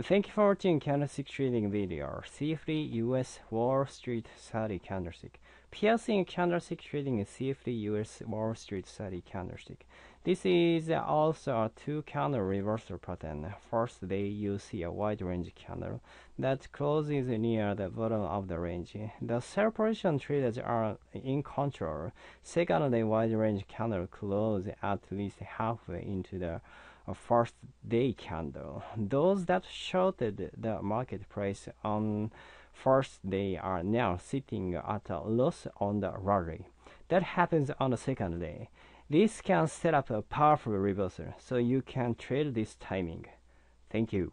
Thank you for watching candlestick trading video. CFD US Wall Street 30 candlestick. Piercing candlestick trading CFD US Wall Street 30 candlestick. This is also a two candle reversal pattern. First day you see a wide range candle that closes near the bottom of the range. The separation traders are in control. Second day wide range candle close at least halfway into the a first day candle. Those that shorted the market price on first day are now sitting at a loss on the rally. That happens on the second day. This can set up a powerful reversal, so you can trade this timing. Thank you.